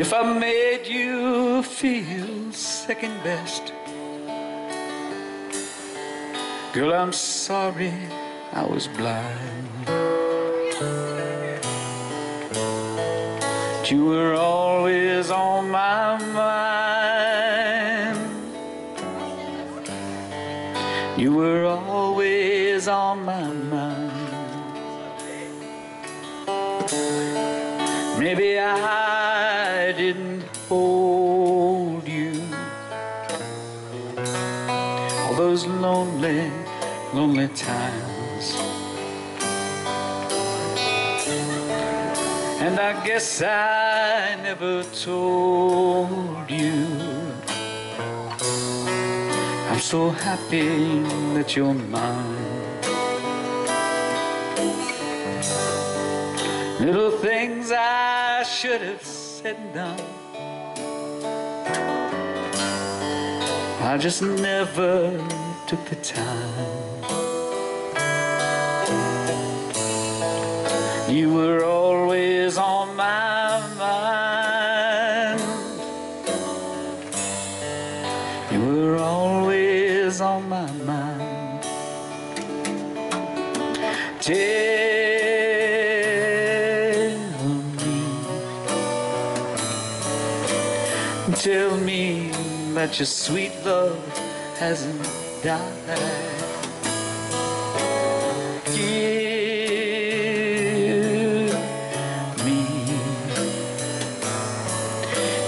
If I made you feel second best, girl, I'm sorry I was blind. But you were always on my mind. You were always on my mind. Maybe I hold you all those lonely, lonely times. And I guess I never told you. I'm so happy that you're mine. Little things I should have said and done. I just never took the time. You were always on my mind. You were always on my mind. Tell me, tell me that your sweet love hasn't died. Give me,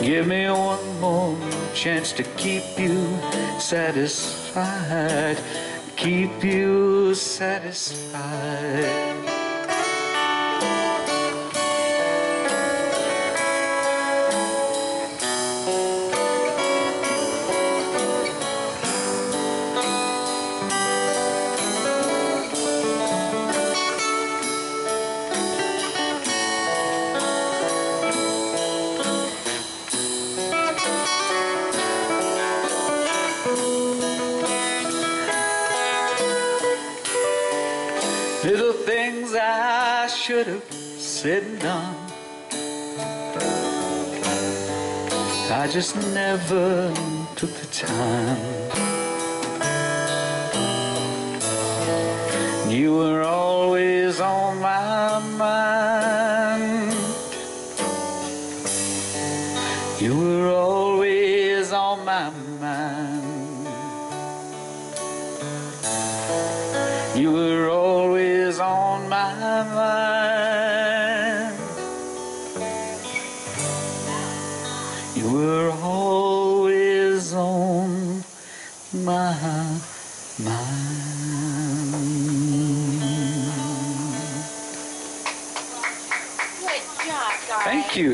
give me one more chance to keep you satisfied, keep you satisfied. Little things I should have said and done. I just never took the time. You were always on my mind. You were always on my mind. You were on my mind. You were always on my mind. Good job, guys. Thank you.